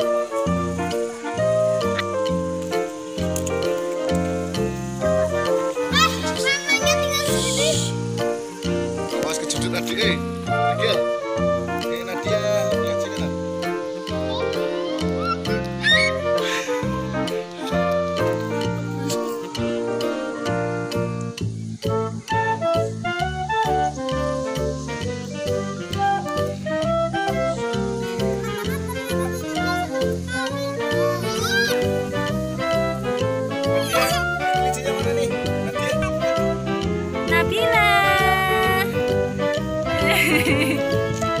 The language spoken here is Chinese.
Bye. 嘿嘿嘿